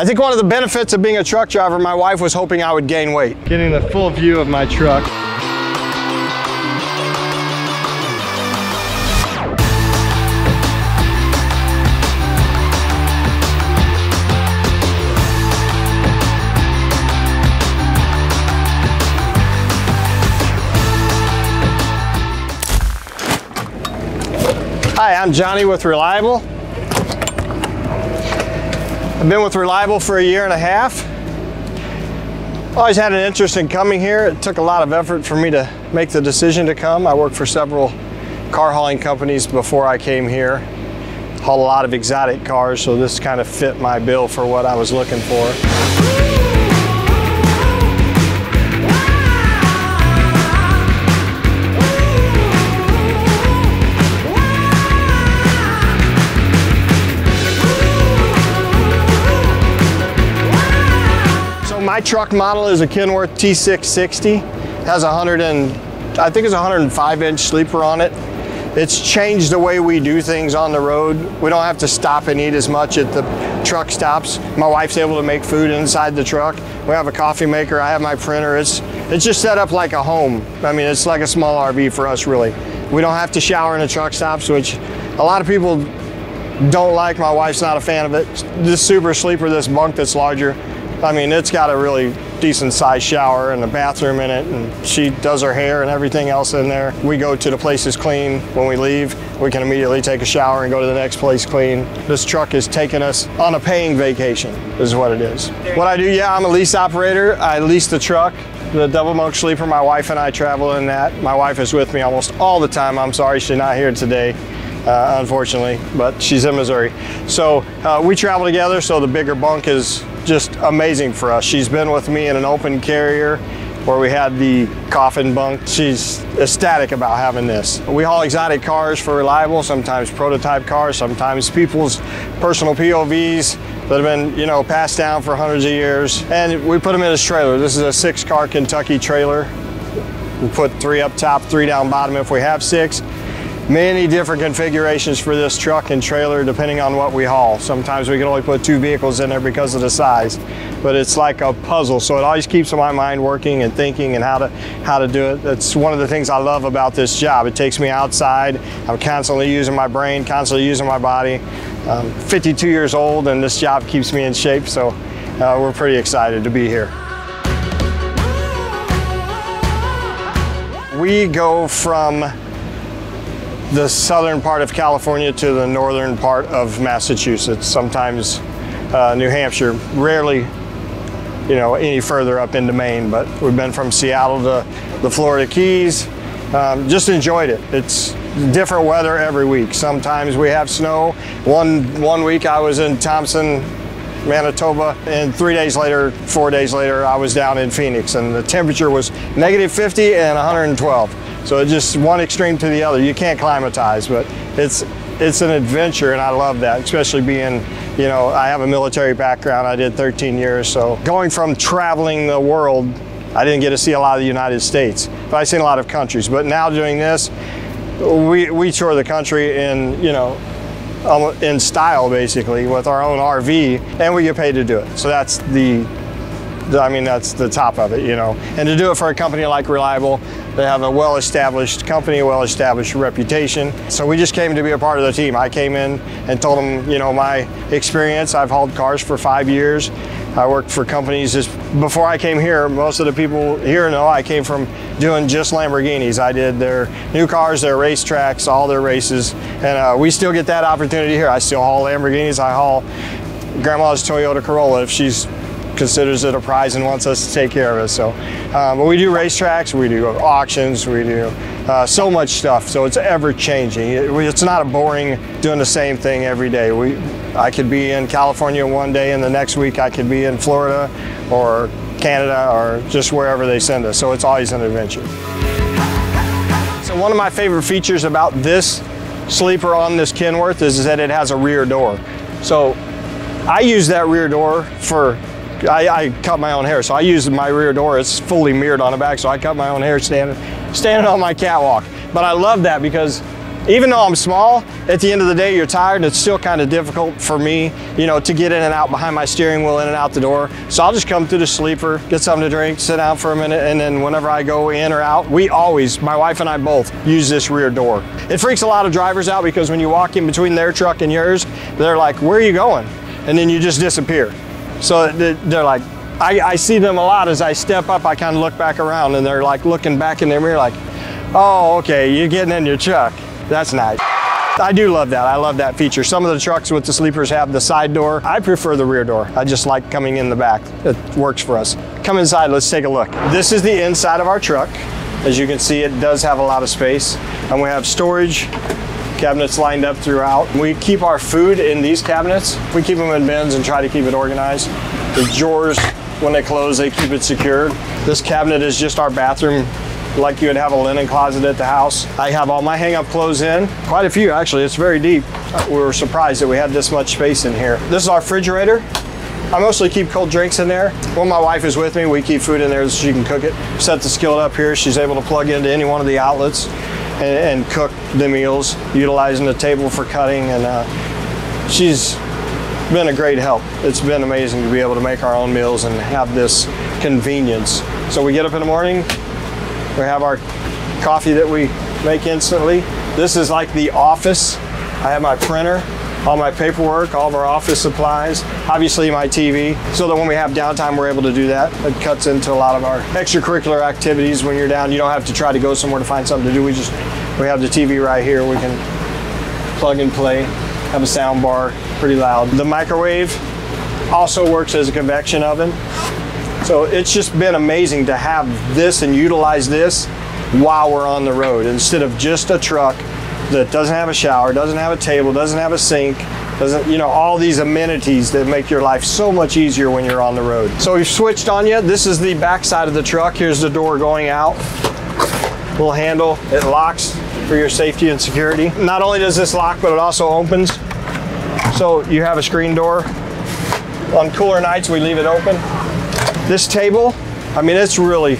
I think one of the benefits of being a truck driver, my wife was hoping I would gain weight. Getting the full view of my truck. Hi, I'm Johnny with Reliable. I've been with Reliable for a year and a half. Always had an interest in coming here. It took a lot of effort for me to make the decision to come. I worked for several car hauling companies before I came here. Haul a lot of exotic cars, so this kind of fit my bill for what I was looking for. My truck model is a Kenworth T660. It Has a 100 and I think it's a 105 inch sleeper on it. It's changed the way we do things on the road. We don't have to stop and eat as much at the truck stops. My wife's able to make food inside the truck. We have a coffee maker. I have my printer. It's it's just set up like a home. I mean, it's like a small RV for us, really. We don't have to shower in the truck stops, which a lot of people don't like. My wife's not a fan of it. This super sleeper, this bunk that's larger, I mean, it's got a really decent sized shower and a bathroom in it and she does her hair and everything else in there. We go to the places clean when we leave. We can immediately take a shower and go to the next place clean. This truck is taking us on a paying vacation is what it is. What I do, yeah, I'm a lease operator. I lease the truck the double bunk sleeper. My wife and I travel in that. My wife is with me almost all the time. I'm sorry she's not here today. Uh, unfortunately, but she's in Missouri. So uh, we travel together, so the bigger bunk is just amazing for us. She's been with me in an open carrier where we had the coffin bunk. She's ecstatic about having this. We haul exotic cars for Reliable, sometimes prototype cars, sometimes people's personal POVs that have been, you know, passed down for hundreds of years. And we put them in this trailer. This is a six car Kentucky trailer. We put three up top, three down bottom if we have six many different configurations for this truck and trailer depending on what we haul. Sometimes we can only put two vehicles in there because of the size, but it's like a puzzle. So it always keeps my mind working and thinking and how to how to do it. That's one of the things I love about this job. It takes me outside. I'm constantly using my brain, constantly using my body. I'm 52 years old and this job keeps me in shape. So uh, we're pretty excited to be here. We go from the southern part of California to the northern part of Massachusetts, sometimes uh, New Hampshire, rarely, you know, any further up into Maine, but we've been from Seattle to the Florida Keys. Um, just enjoyed it. It's different weather every week. Sometimes we have snow. One, one week I was in Thompson, Manitoba, and three days later, four days later, I was down in Phoenix, and the temperature was negative 50 and 112. So it's just one extreme to the other. You can't climatize, but it's it's an adventure and I love that, especially being, you know, I have a military background. I did 13 years. So going from traveling the world, I didn't get to see a lot of the United States, but I've seen a lot of countries. But now doing this, we, we tour the country in, you know, Um, in style basically with our own RV and we get paid to do it. So that's the I mean, that's the top of it, you know. And to do it for a company like Reliable, they have a well-established company, well-established reputation. So we just came to be a part of the team. I came in and told them, you know, my experience. I've hauled cars for five years. I worked for companies just before I came here. Most of the people here know I came from doing just Lamborghinis. I did their new cars, their racetracks, all their races, and uh, we still get that opportunity here. I still haul Lamborghinis. I haul grandma's Toyota Corolla if she's considers it a prize and wants us to take care of it. So, um, but we do racetracks, we do auctions, we do uh, so much stuff. So it's ever changing. It, it's not a boring doing the same thing every day. We, I could be in California one day and the next week I could be in Florida or Canada or just wherever they send us. So it's always an adventure. So one of my favorite features about this sleeper on this Kenworth is, is that it has a rear door. So I use that rear door for I, I, cut my own hair, so I use my rear door. It's fully mirrored on the back, so I cut my own hair standing, standing on my catwalk. But I love that because even though I'm small, at the end of the day, you're tired and it's still kind of difficult for me, you know, to get in and out behind my steering wheel, in and out the door. So I'll just come through the sleeper, get something to drink, sit down for a minute, and then whenever I go in or out, we always, my wife and I both, use this rear door. It freaks a lot of drivers out because when you walk in between their truck and yours, they're like, where are you going? And then you just disappear. So they're like, I, I see them a lot as I step up, I kind of look back around and they're like looking back in their mirror like, oh, okay, you're getting in your truck. That's nice. I do love that. I love that feature. Some of the trucks with the sleepers have the side door. I prefer the rear door. I just like coming in the back. It works for us. Come inside, let's take a look. This is the inside of our truck. As you can see, it does have a lot of space. And we have storage cabinets lined up throughout. We keep our food in these cabinets. We keep them in bins and try to keep it organized. The drawers, when they close, they keep it secured. This cabinet is just our bathroom like you would have a linen closet at the house. I have all my hang-up clothes in, quite a few actually, it's very deep. We were surprised that we had this much space in here. This is our refrigerator. I mostly keep cold drinks in there. When my wife is with me, we keep food in there so she can cook it. Set the skillet up here. She's able to plug into any one of the outlets and, and cook the meals, utilizing the table for cutting. And uh, she's been a great help. It's been amazing to be able to make our own meals and have this convenience. So we get up in the morning, we have our coffee that we make instantly. This is like the office. I have my printer, all my paperwork, all of our office supplies, obviously my TV, so that when we have downtime, we're able to do that. It cuts into a lot of our extracurricular activities when you're down. You don't have to try to go somewhere to find something to do. We just, we have the TV right here. We can plug and play, have a sound bar, pretty loud. The microwave also works as a convection oven. So it's just been amazing to have this and utilize this while we're on the road instead of just a truck that doesn't have a shower, doesn't have a table, doesn't have a sink, doesn't, you know, all these amenities that make your life so much easier when you're on the road. So we've switched on you. This is the back side of the truck. Here's the door going out. Little handle, it locks for your safety and security. Not only does this lock, but it also opens. So you have a screen door. On cooler nights, we leave it open. This table, I mean, it's really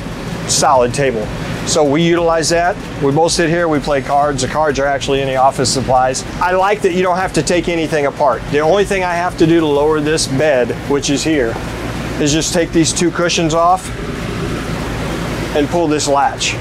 solid table. So we utilize that. We both sit here, we play cards. The cards are actually in the office supplies. I like that you don't have to take anything apart. The only thing I have to do to lower this bed, which is here, is just take these two cushions off and pull this latch.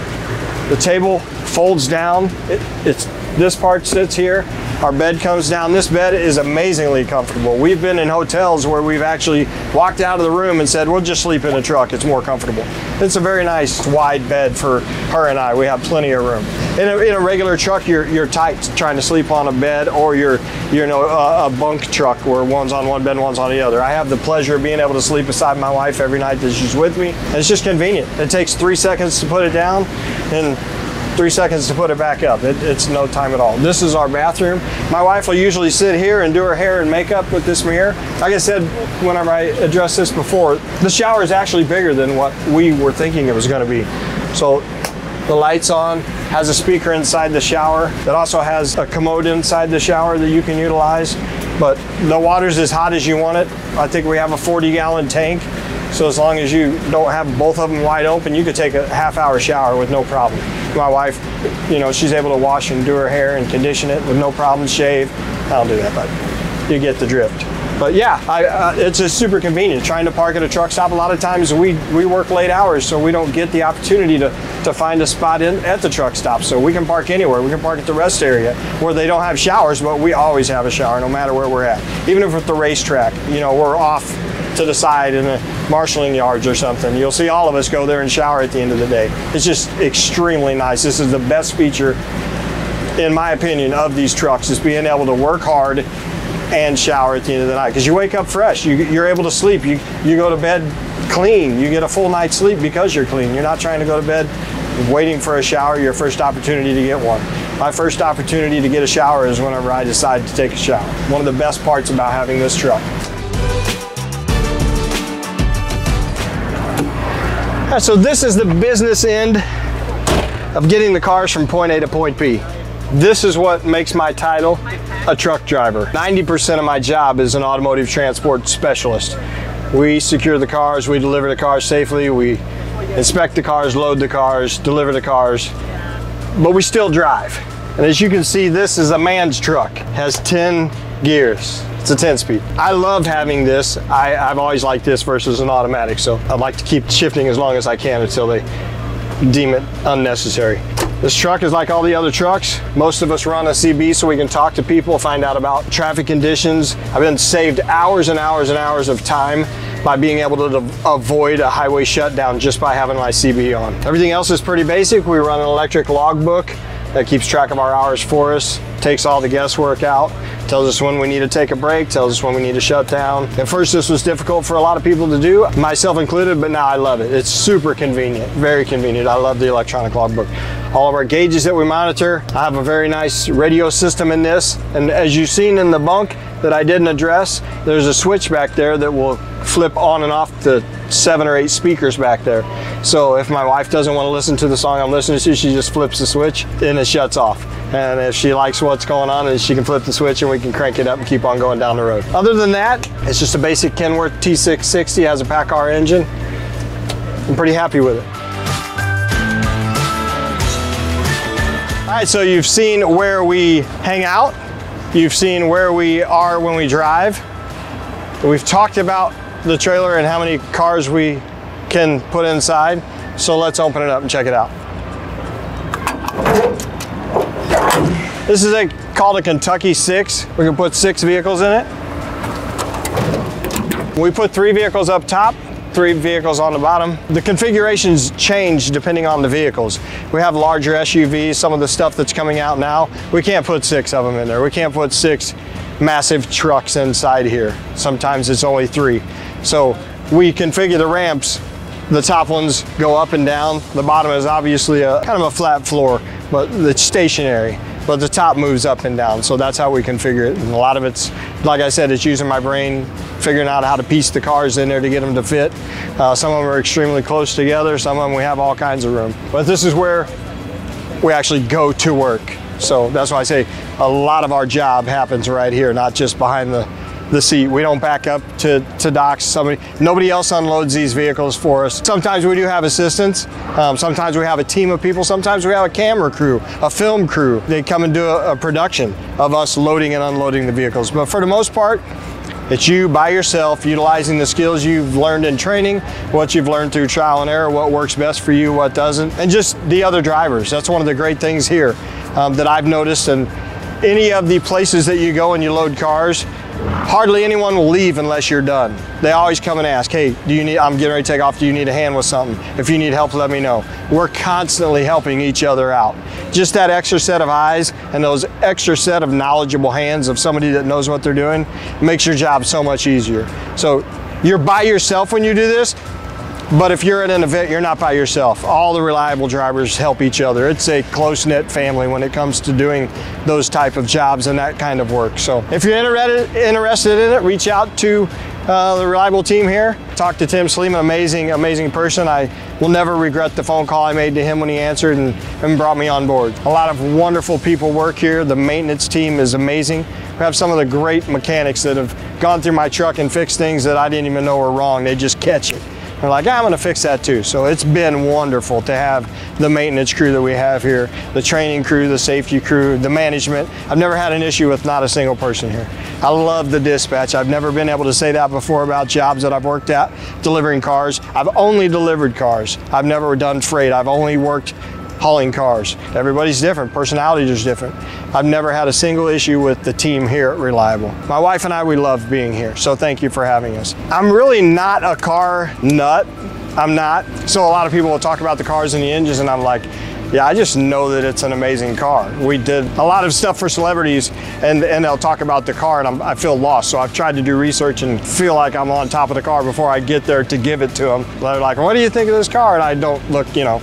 The table folds down. It, it's this part sits here our bed comes down. This bed is amazingly comfortable. We've been in hotels where we've actually walked out of the room and said, we'll just sleep in a truck. It's more comfortable. It's a very nice wide bed for her and I. We have plenty of room. In a, in a regular truck, you're, you're tight trying to sleep on a bed or you're, you know, a, a bunk truck where one's on one bed and one's on the other. I have the pleasure of being able to sleep beside my wife every night that she's with me. And it's just convenient. It takes three seconds to put it down and three seconds to put it back up. It, it's no time at all. This is our bathroom. My wife will usually sit here and do her hair and makeup with this mirror. Like I said, whenever I addressed this before, the shower is actually bigger than what we were thinking it was going to be. So the lights on, has a speaker inside the shower that also has a commode inside the shower that you can utilize. But the water's as hot as you want it. I think we have a 40 gallon tank. So as long as you don't have both of them wide open, you could take a half hour shower with no problem my wife, you know, she's able to wash and do her hair and condition it with no problem, shave. I don't do that, but you get the drift. But yeah, I, uh, it's just super convenient. Trying to park at a truck stop, a lot of times we, we work late hours, so we don't get the opportunity to, to find a spot in at the truck stop. So we can park anywhere. We can park at the rest area where they don't have showers, but we always have a shower no matter where we're at. Even if it's the racetrack, you know, we're off to the side in the marshaling yards or something. You'll see all of us go there and shower at the end of the day. It's just extremely nice. This is the best feature, in my opinion, of these trucks is being able to work hard and shower at the end of the night because you wake up fresh. You, you're able to sleep. You, you go to bed clean. You get a full night's sleep because you're clean. You're not trying to go to bed waiting for a shower, your first opportunity to get one. My first opportunity to get a shower is whenever I decide to take a shower. One of the best parts about having this truck. So this is the business end of getting the cars from point A to point B. This is what makes my title a truck driver. 90% of my job is an automotive transport specialist. We secure the cars, we deliver the cars safely, we inspect the cars, load the cars, deliver the cars, but we still drive. And as you can see, this is a man's truck. Has 10 gears. It's a 10 speed. I love having this. I, I've always liked this versus an automatic, so I'd like to keep shifting as long as I can until they deem it unnecessary. This truck is like all the other trucks. Most of us run a CB so we can talk to people, find out about traffic conditions. I've been saved hours and hours and hours of time by being able to avoid a highway shutdown just by having my CB on. Everything else is pretty basic. We run an electric logbook that keeps track of our hours for us, takes all the guesswork out, tells us when we need to take a break, tells us when we need to shut down. At first this was difficult for a lot of people to do, myself included, but now I love it. It's super convenient, very convenient. I love the electronic logbook. All of our gauges that we monitor, I have a very nice radio system in this, and as you've seen in the bunk that I didn't address, there's a switch back there that will flip on and off the seven or eight speakers back there. So if my wife doesn't want to listen to the song I'm listening to, she just flips the switch and it shuts off. And if she likes what's going on, she can flip the switch and we can crank it up and keep on going down the road. Other than that, it's just a basic Kenworth T660, has a PACCAR engine. I'm pretty happy with it. All right, so you've seen where we hang out. You've seen where we are when we drive. We've talked about the trailer and how many cars we can put inside. So let's open it up and check it out. This is a, called a Kentucky 6. We can put six vehicles in it. We put three vehicles up top, three vehicles on the bottom. The configurations change depending on the vehicles. We have larger SUVs, some of the stuff that's coming out now, we can't put six of them in there. We can't put six massive trucks inside here. Sometimes it's only three. So we configure the ramps. The top ones go up and down. The bottom is obviously a kind of a flat floor, but it's stationary. But the top moves up and down, so that's how we configure it. And a lot of it's, like I said, it's using my brain, figuring out how to piece the cars in there to get them to fit. Uh, some of them are extremely close together. Some of them we have all kinds of room. But this is where we actually go to work. So that's why I say a lot of our job happens right here, not just behind the, the seat. We don't back up to, to docks. Somebody, nobody else unloads these vehicles for us. Sometimes we do have assistants. Um, sometimes we have a team of people. Sometimes we have a camera crew, a film crew. They come and do a, a production of us loading and unloading the vehicles. But for the most part, it's you by yourself, utilizing the skills you've learned in training, what you've learned through trial and error, what works best for you, what doesn't, and just the other drivers. That's one of the great things here um, that I've noticed. And any of the places that you go and you load cars, hardly anyone will leave unless you're done. They always come and ask, hey, do you need, I'm getting ready to take off, do you need a hand with something? If you need help, let me know. We're constantly helping each other out. Just that extra set of eyes and those extra set of knowledgeable hands of somebody that knows what they're doing makes your job so much easier. So you're by yourself when you do this, but if you're at an event, you're not by yourself. All the reliable drivers help each other. It's a close-knit family when it comes to doing those type of jobs and that kind of work. So if you're interested in it, reach out to uh, the reliable team here. Talk to Tim Sleeman, amazing, amazing person. I will never regret the phone call I made to him when he answered and, and brought me on board. A lot of wonderful people work here. The maintenance team is amazing. We have some of the great mechanics that have gone through my truck and fixed things that I didn't even know were wrong. They just catch it. They're like, I'm gonna fix that too. So it's been wonderful to have the maintenance crew that we have here, the training crew, the safety crew, the management. I've never had an issue with not a single person here. I love the dispatch. I've never been able to say that before about jobs that I've worked at, delivering cars. I've only delivered cars. I've never done freight. I've only worked hauling cars. Everybody's different, personalities is different. I've never had a single issue with the team here at Reliable. My wife and I, we love being here, so thank you for having us. I'm really not a car nut, I'm not. So a lot of people will talk about the cars and the engines and I'm like, yeah, I just know that it's an amazing car. We did a lot of stuff for celebrities and, and they'll talk about the car and I'm, i feel lost. So I've tried to do research and feel like I'm on top of the car before I get there to give it to them. They're like, what do you think of this car? And I don't look, you know,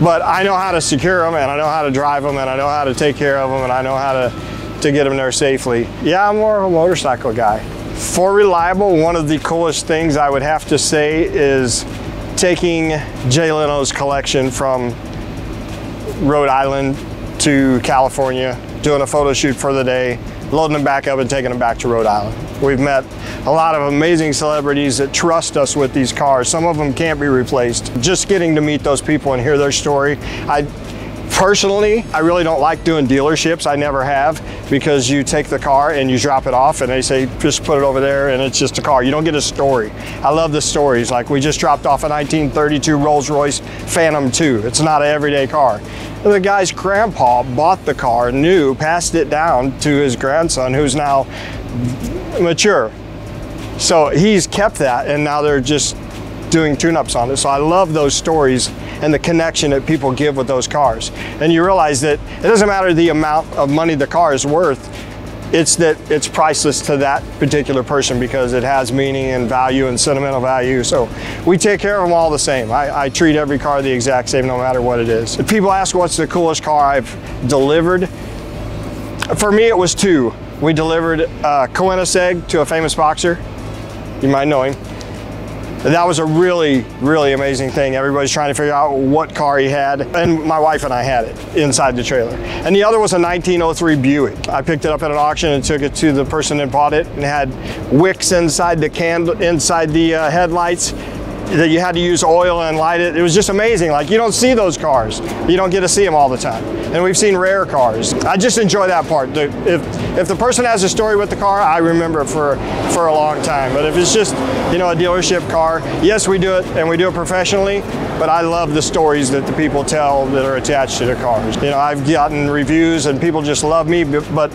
but I know how to secure them and I know how to drive them and I know how to take care of them and I know how to, to get them there safely. Yeah, I'm more of a motorcycle guy. For Reliable, one of the coolest things I would have to say is taking Jay Leno's collection from Rhode Island to California, doing a photo shoot for the day, loading them back up and taking them back to Rhode Island. We've met a lot of amazing celebrities that trust us with these cars. Some of them can't be replaced. Just getting to meet those people and hear their story, I, Personally, I really don't like doing dealerships. I never have because you take the car and you drop it off and they say, just put it over there and it's just a car. You don't get a story. I love the stories. Like we just dropped off a 1932 Rolls Royce Phantom 2. It's not an everyday car. And the guy's grandpa bought the car new, passed it down to his grandson who's now mature. So he's kept that and now they're just doing tune-ups on it. So I love those stories and the connection that people give with those cars. And you realize that it doesn't matter the amount of money the car is worth, it's that it's priceless to that particular person because it has meaning and value and sentimental value. So we take care of them all the same. I, I treat every car the exact same no matter what it is. If people ask what's the coolest car I've delivered, for me it was two. We delivered a Koenigsegg to a famous boxer. You might know him. That was a really, really amazing thing. Everybody's trying to figure out what car he had, and my wife and I had it inside the trailer. And the other was a 1903 Buick. I picked it up at an auction and took it to the person that bought it, and had wicks inside the candle, inside the uh, headlights that you had to use oil and light it. It was just amazing. Like you don't see those cars. You don't get to see them all the time. And we've seen rare cars. I just enjoy that part. If, if the person has a story with the car, I remember it for, for a long time. But if it's just, you know, a dealership car, yes, we do it and we do it professionally, but I love the stories that the people tell that are attached to the cars. You know, I've gotten reviews and people just love me, but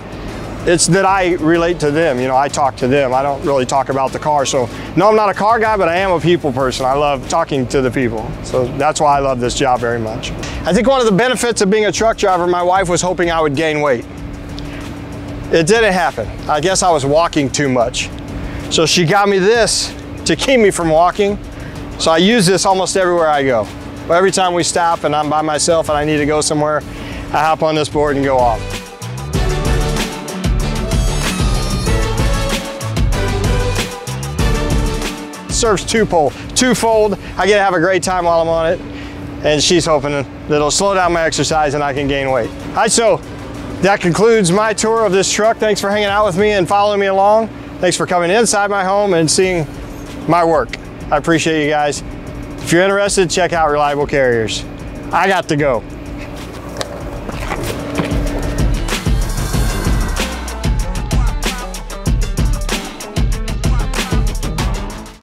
it's that I relate to them. You know, I talk to them. I don't really talk about the car. So, no, I'm not a car guy, but I am a people person. I love talking to the people. So that's why I love this job very much. I think one of the benefits of being a truck driver, my wife was hoping I would gain weight. It didn't happen. I guess I was walking too much. So she got me this to keep me from walking. So I use this almost everywhere I go. Every time we stop and I'm by myself and I need to go somewhere, I hop on this board and go off. Serves two pole, twofold. I get to have a great time while I'm on it. And she's hoping that it'll slow down my exercise and I can gain weight. All right, so that concludes my tour of this truck. Thanks for hanging out with me and following me along. Thanks for coming inside my home and seeing my work. I appreciate you guys. If you're interested, check out Reliable Carriers. I got to go.